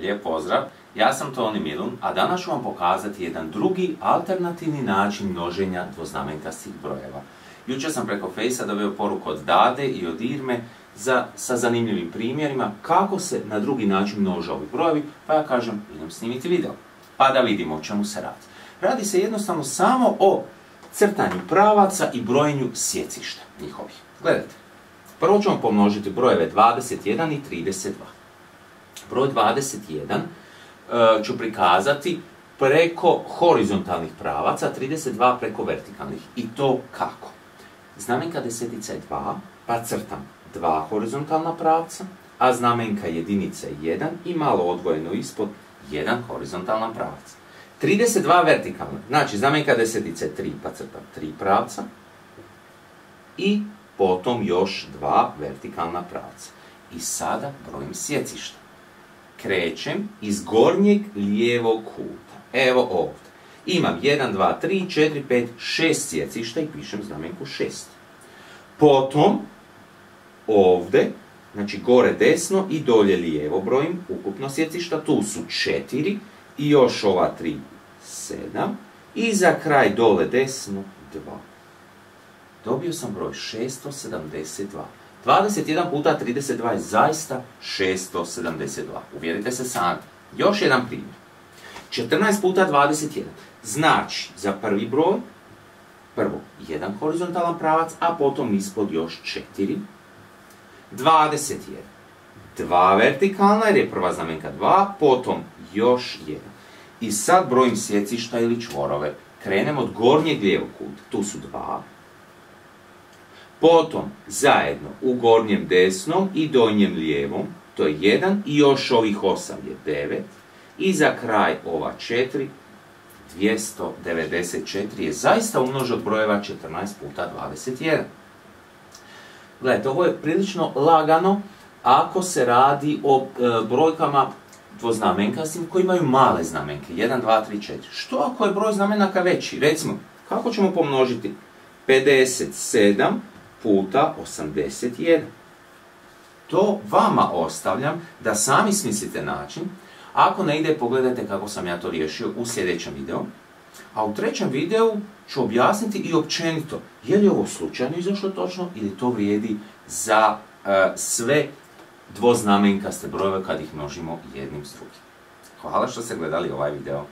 lijep pozdrav. Ja sam Toni Milun, a danas ću vam pokazati jedan drugi alternativni način množenja dvoznamenkastih brojeva. Jučer sam preko Fejsa dobio poruku od Dade i od Irme za, sa zanimljivim primjerima kako se na drugi način množe ovi brojevi, pa ja kažem idem snimiti video. Pa da vidimo o čemu se radi. Radi se jednostavno samo o crtanju pravaca i brojenju sjecišta njihovih. Gledajte, prvo ćemo pomnožiti brojeve 21 i 32. Broj 21 e, ću prikazati preko horizontalnih pravaca, 32 preko vertikalnih. I to kako? Znamenka desetica je 2, pa crtam dva horizontalna pravca, a znamenka jedinica je 1 i malo odvojeno ispod jedan horizontalan pravac. 32 vertikalna, znači znamenka desetice je 3, pa crtam 3 pravca i potom još dva vertikalna pravca. I sada brojim sjecišta. Krećem iz gornjeg lijevog kuta. Evo ovdje. Imam 1, 2, 3, 4, 5, 6 sjecišta i pišem znamenku 6. Potom ovdje, znači gore desno i dolje lijevo brojim ukupno sjecišta. Tu su 4 i još ova 3, 7. I za kraj dole desno 2. Dobio sam broj 672. 21 puta 32 je zaista 672. Uvjerite se sami. Još jedan primjer. 14 puta 21. Znači, za prvi broj, prvo jedan horizontalan pravac, a potom ispod još 4. 21. Dva vertikalna, jer je prva znamenka 2, potom još jedan. I sad brojim sjecišta ili čvorove. Krenem od gornjeg lijevog kuta. Tu su dva. Potom zajedno u gornjem desnom i donjem lijevom, to je 1 i još ovih 8 je 9. I za kraj ova 4, 294 je zaista umnož od brojeva 14 puta 21. Gledajte, ovo je prilično lagano ako se radi o e, brojkama dvoznamenkastim koji imaju male znamenke, 1, 2, 3, 4. Što ako je broj znamenaka veći? Recimo, kako ćemo pomnožiti 57 puta 81. To vama ostavljam da sami smislite način. Ako ne ide, pogledajte kako sam ja to riješio u sljedećem videu. A u trećem videu ću objasniti i općenito je li ovo slučajno izašlo točno ili to vrijedi za e, sve dvoznamenkaste brojeve kad ih množimo jednim s drugim. Hvala što ste gledali ovaj video.